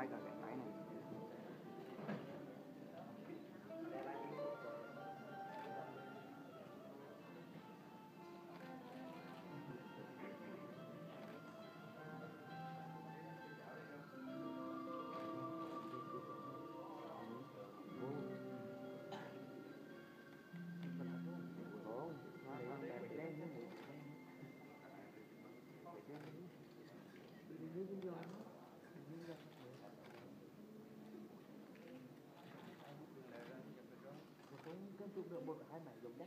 tay cả cái tay này Thank you. Một cái cái chụp được một hai mảnh giống đất.